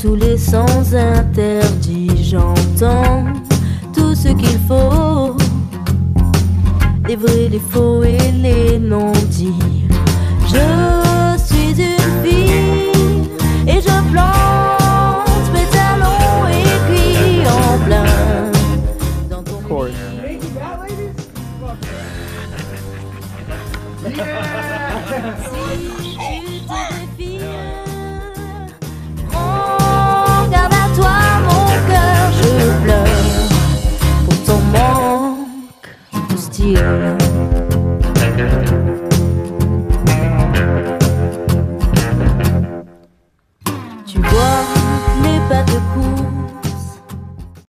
tous les sens interdits, j'entends tout ce qu'il faut. Les vrais, les faux et les non-dits. Je suis une fille et je plante mes talons aiguilles en plein dans ton Chorus. Si Tu bois, mais pas de coups.